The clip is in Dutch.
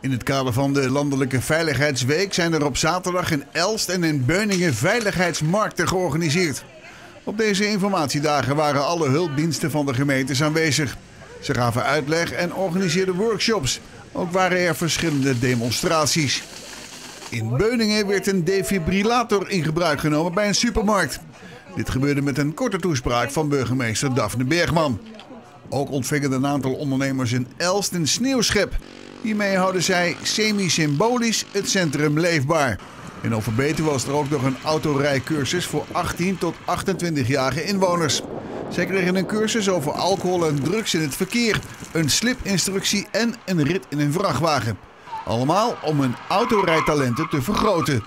In het kader van de Landelijke Veiligheidsweek zijn er op zaterdag in Elst en in Beuningen veiligheidsmarkten georganiseerd. Op deze informatiedagen waren alle hulpdiensten van de gemeentes aanwezig. Ze gaven uitleg en organiseerden workshops. Ook waren er verschillende demonstraties. In Beuningen werd een defibrillator in gebruik genomen bij een supermarkt. Dit gebeurde met een korte toespraak van burgemeester Daphne Bergman. Ook ontvingen een aantal ondernemers in Elst een sneeuwschep. Hiermee houden zij semi-symbolisch het centrum leefbaar. In Overbetuwe was er ook nog een autorijcursus voor 18 tot 28-jarige inwoners. Zij kregen een cursus over alcohol en drugs in het verkeer, een slipinstructie en een rit in een vrachtwagen. Allemaal om hun autorijtalenten te vergroten.